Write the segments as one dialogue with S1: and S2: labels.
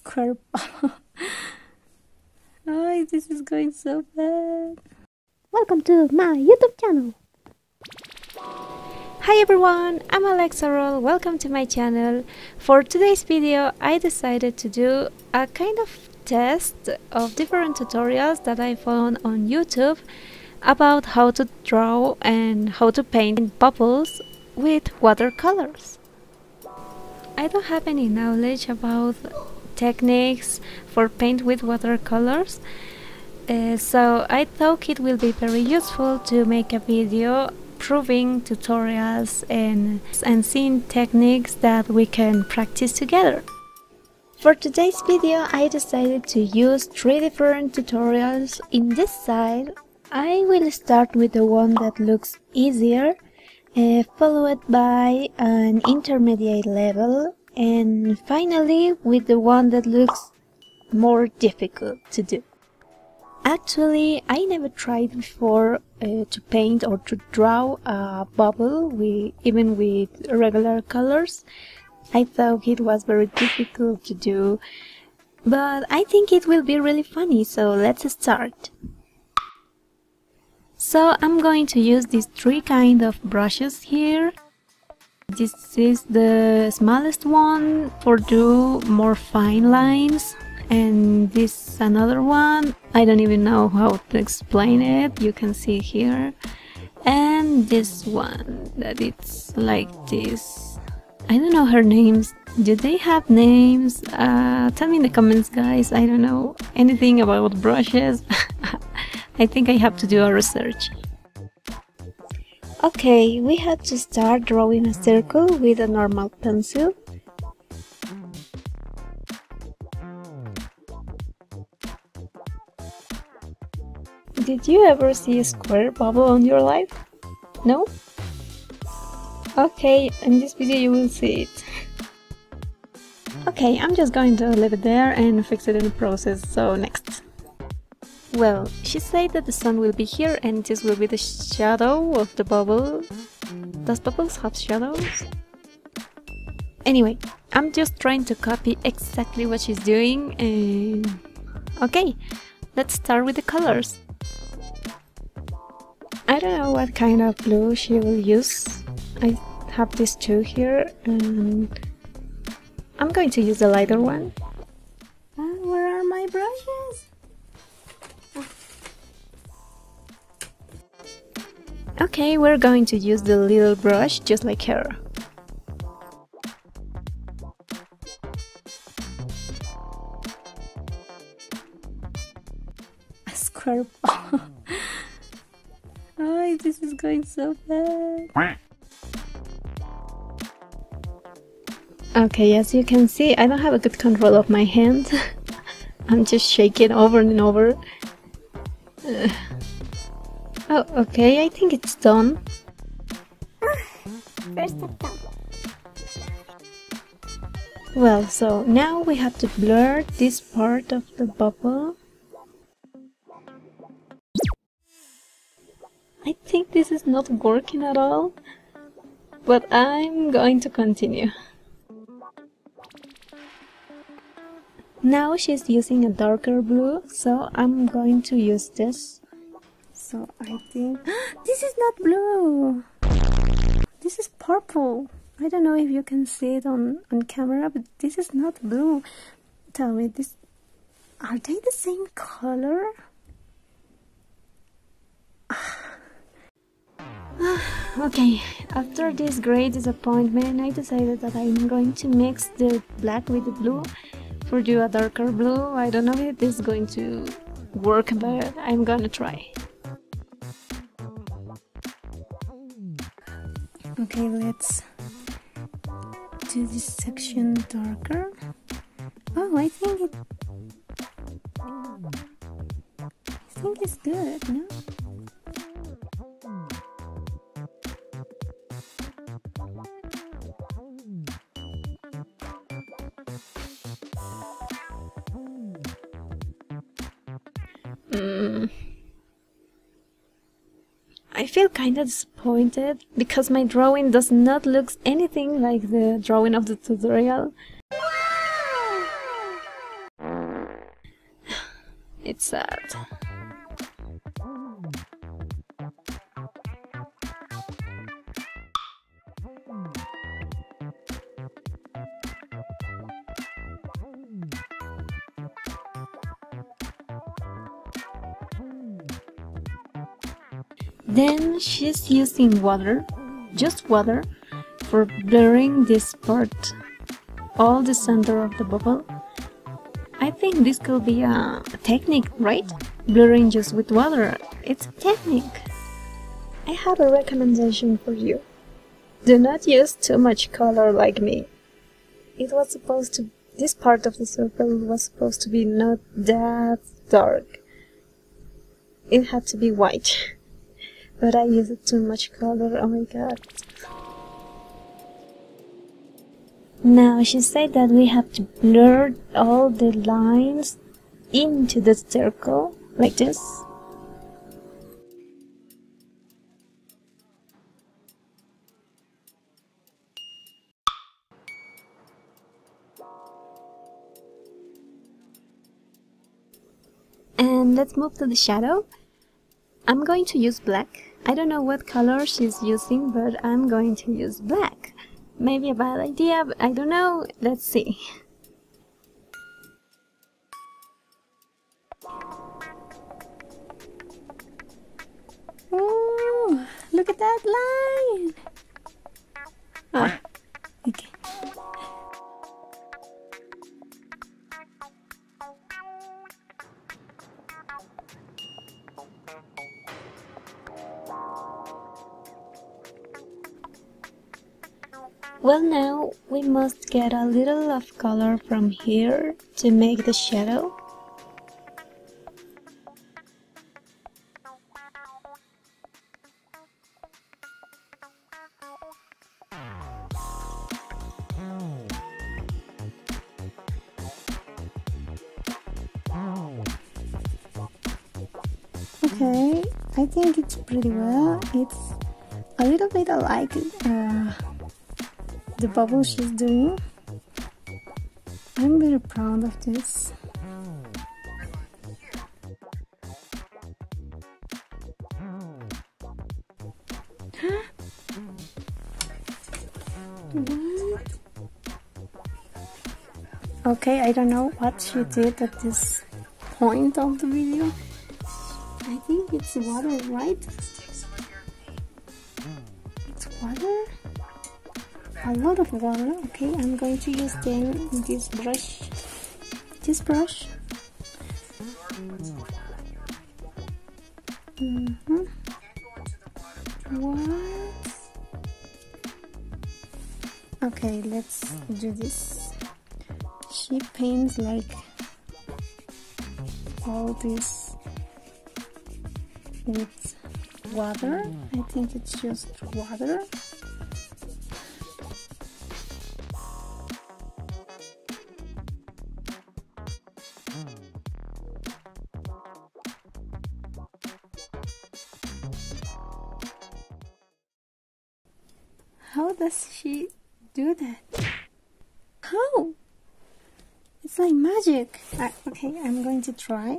S1: square oh, this is going so bad.
S2: Welcome to my YouTube channel.
S1: Hi everyone, I'm Alexarol. Welcome to my channel. For today's video, I decided to do a kind of test of different tutorials that I found on YouTube about how to draw and how to paint bubbles with watercolors. I don't have any knowledge about techniques for paint with watercolors uh, so I thought it will be very useful to make a video proving tutorials and, and seeing techniques that we can practice together. For today's video I decided to use three different tutorials in this side. I will start with the one that looks easier uh, followed by an intermediate level and finally with the one that looks more difficult to do. Actually, I never tried before uh, to paint or to draw a bubble with, even with regular colors. I thought it was very difficult to do, but I think it will be really funny, so let's start. So I'm going to use these three kind of brushes here. This is the smallest one for do more fine lines. And this another one. I don't even know how to explain it. You can see here. And this one that it's like this. I don't know her names. Do they have names? Uh, tell me in the comments guys. I don't know anything about brushes. I think I have to do a research. Okay, we have to start drawing a circle with a normal pencil. Did you ever see a square bubble on your life? No? Okay, in this video you will see it. Okay, I'm just going to leave it there and fix it in the process, so next. Well, she said that the sun will be here and this will be the shadow of the bubble. Does bubbles have shadows? Anyway, I'm just trying to copy exactly what she's doing and... Okay, let's start with the colors. I don't know what kind of blue she will use. I have these two here and I'm going to use the lighter one. Okay, we're going to use the little brush just like her. A square ball. oh, this is going so bad. Okay, as you can see, I don't have a good control of my hand. I'm just shaking over and over. Uh, Oh, okay, I think it's done.
S2: First attempt.
S1: Well, so now we have to blur this part of the bubble. I think this is not working at all, but I'm going to continue. Now she's using a darker blue, so I'm going to use this so I think this is not blue. This is purple. I don't know if you can see it on on camera but this is not blue. Tell me this are they the same color? Okay after this great disappointment I decided that I'm going to mix the black with the blue for do a darker blue. I don't know if this is going to work but I'm gonna try okay let's do this section darker. Oh I think it I think it's good no kinda disappointed because my drawing does not look anything like the drawing of the tutorial. it's sad. Then she's using water, just water, for blurring this part, all the center of the bubble. I think this could be a, technique, right? Blurring just with water, it's a technique. I have a recommendation for you. Do not use too much color like me. It was supposed to, this part of the circle was supposed to be not that dark. It had to be white. But I used too much color, oh my god. Now she said that we have to blur all the lines into the circle, like this. And let's move to the shadow. I'm going to use black. I don't know what color she's using, but I'm going to use black. Maybe a bad idea, but I don't know. Let's see.
S2: Oh, look at that line. Ah,
S1: Well now, we must get a little of color from here to make the shadow.
S2: Okay, I think it's pretty well. It's a little bit like uh, the bubble she's doing. I'm very proud of this. Okay, I don't know what she did at this point of the video. I think it's water, right? It's water? A lot of water. Okay, I'm going to use then this brush. This brush. Mm -hmm. What? Okay, let's do this. She paints like all this with water. I think it's just water. How does she do that? How? It's like magic. I, okay, I'm going to try.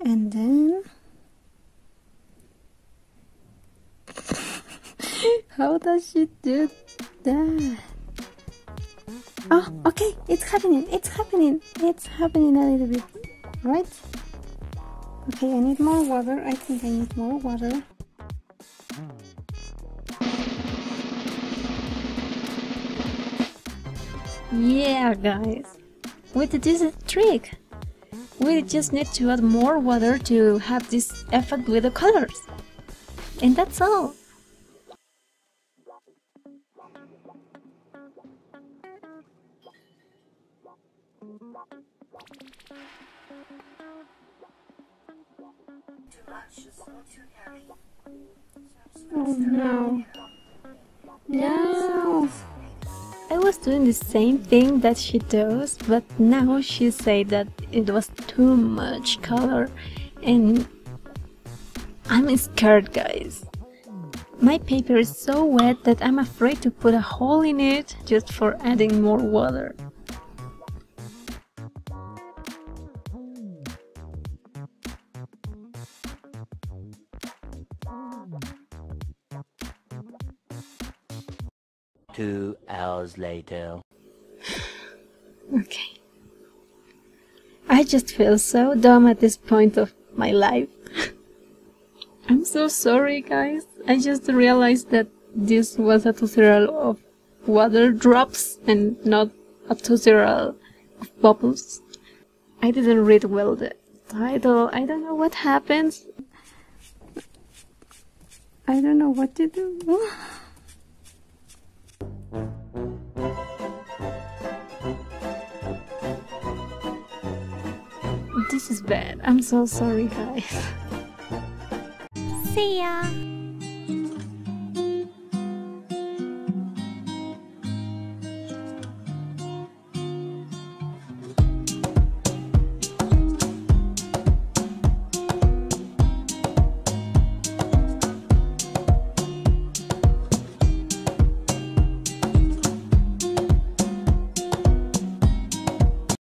S2: And then How does she do that? Oh, okay, it's happening, it's happening, it's happening a little bit, right? Okay, I need more water, I think I need more water.
S1: Yeah, guys. Did this trick. We just need to add more water to have this effect with the colors. And that's all.
S2: Oh no. No.
S1: I was doing the same thing that she does, but now she said that it was too much color and I'm scared, guys. My paper is so wet that I'm afraid to put a hole in it just for adding more water.
S3: Two hours later.
S1: Okay. I just feel so dumb at this point of my life. I'm so sorry, guys. I just realized that this was a tutorial of water drops and not a tutorial of bubbles. I didn't read well the title. I don't know what happens.
S2: I don't know what to do.
S1: This is bad. I'm so sorry, guys.
S2: See ya!